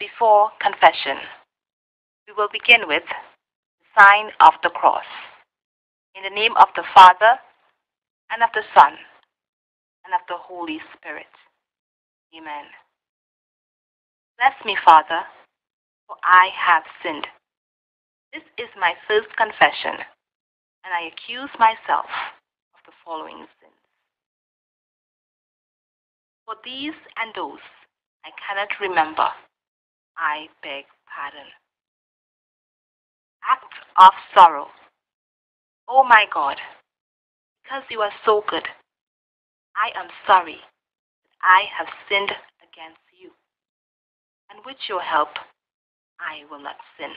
before confession, we will begin with the sign of the cross. In the name of the Father, and of the Son, and of the Holy Spirit. Amen. Bless me, Father, for I have sinned. This is my first confession, and I accuse myself of the following sins. For these and those I cannot remember, I beg pardon. Act of sorrow. Oh my God, because you are so good, I am sorry that I have sinned against you. And with your help, I will not sin.